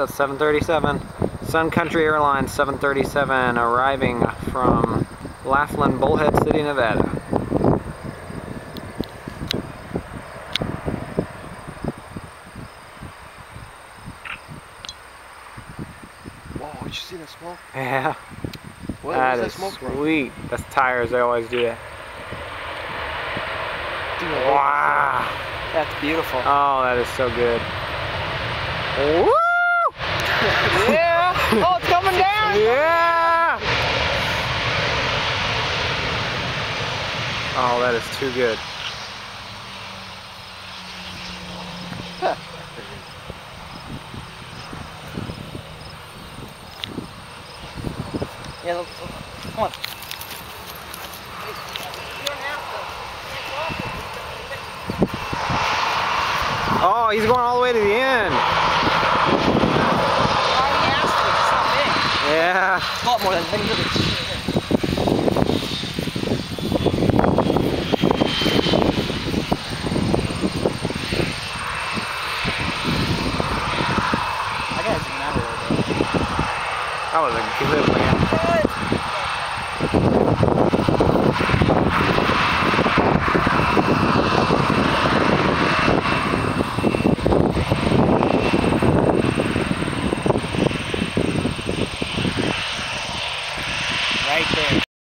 that's 737. Sun Country Airlines 737 arriving from Laughlin, Bullhead City, Nevada. Whoa, did you see that smoke? Yeah, What that is that smoke from? sweet. That's tires, they always do that. Dude, Wow. That's beautiful. Oh, that is so good. Woo! yeah. Oh, it's coming down. Yeah! Oh, that is too good. Yeah, let's, let's- come on. Oh, he's going all the way to the end. Yeah. A lot more than That was a good win. Right there.